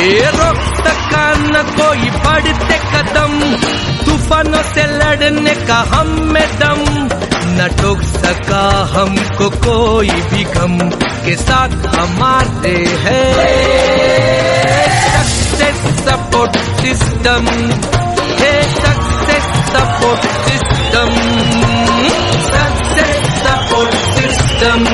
ये रोक सका न कोई बढ़ते कदम, तूफानों से लड़ने का हम में दम। न टोक सका हमको कोई भी गम के साथ हमारे है। सक्सेस सपोर्ट सिस्टम है success support system success support system